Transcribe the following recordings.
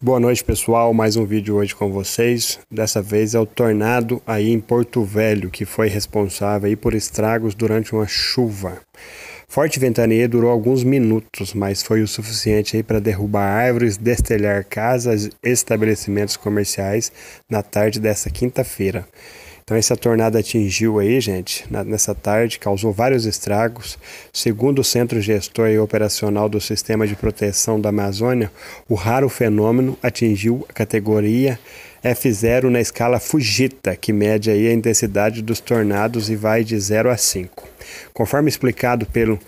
Boa noite pessoal, mais um vídeo hoje com vocês. Dessa vez é o tornado aí em Porto Velho que foi responsável aí por estragos durante uma chuva. Forte ventania durou alguns minutos, mas foi o suficiente aí para derrubar árvores, destelhar casas estabelecimentos comerciais na tarde dessa quinta-feira. Então essa tornado atingiu aí, gente, nessa tarde, causou vários estragos. Segundo o Centro Gestor e Operacional do Sistema de Proteção da Amazônia, o raro fenômeno atingiu a categoria F0 na escala Fujita, que mede aí a intensidade dos tornados e vai de 0 a 5. Conforme explicado pelo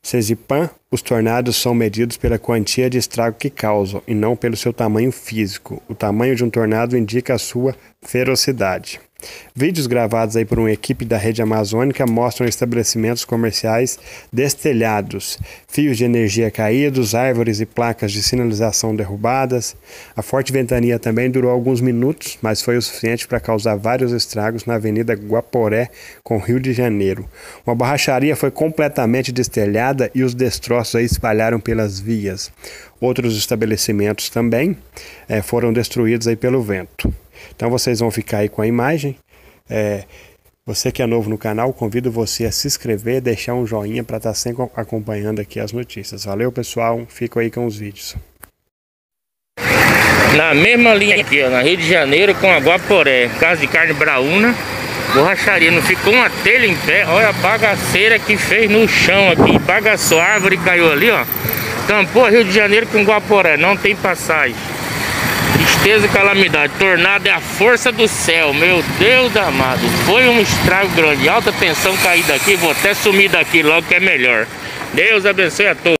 Cezipan, os tornados são medidos pela quantia de estrago que causam e não pelo seu tamanho físico. O tamanho de um tornado indica a sua ferocidade. Vídeos gravados aí por uma equipe da rede amazônica mostram estabelecimentos comerciais destelhados, fios de energia caídos, árvores e placas de sinalização derrubadas. A forte ventania também durou alguns minutos, mas foi o suficiente para causar vários estragos na Avenida Guaporé, com Rio de Janeiro. Uma borracharia foi completamente destelhada e os destroços aí espalharam pelas vias. Outros estabelecimentos também eh, foram destruídos aí pelo vento. Então vocês vão ficar aí com a imagem. É, você que é novo no canal, convido você a se inscrever, deixar um joinha para estar tá sempre acompanhando aqui as notícias. Valeu, pessoal. Fico aí com os vídeos. Na mesma linha aqui, ó, na Rio de Janeiro com a Guaporé, casa de carne braúna, borracharia, não ficou uma telha em pé, olha a bagaceira que fez no chão aqui, bagaçou, a árvore caiu ali, ó, tampou Rio de Janeiro com Guaporé, não tem passagem. Tristeza e calamidade. Tornado é a força do céu. Meu Deus amado. Foi um estrago grande. Alta tensão cair daqui. Vou até sumir daqui logo que é melhor. Deus abençoe a todos.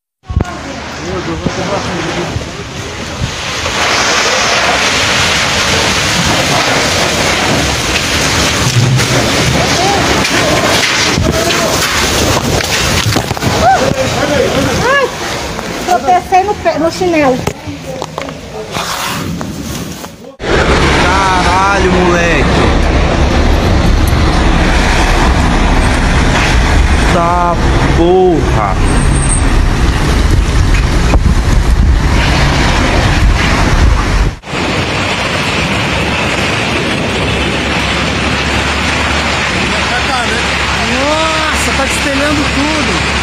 No, chinelo. Caralho, moleque. Tá porra. Nossa, tá destelhando tudo.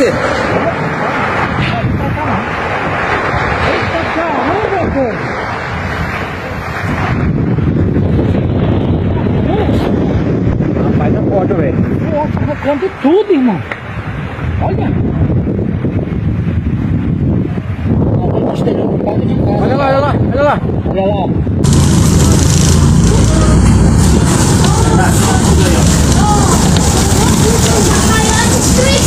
Descer. Rapaz, não pode, velho. Nossa, arrancando tudo, irmão. Olha. Olha lá, olha lá, olha lá. Olha lá. Maior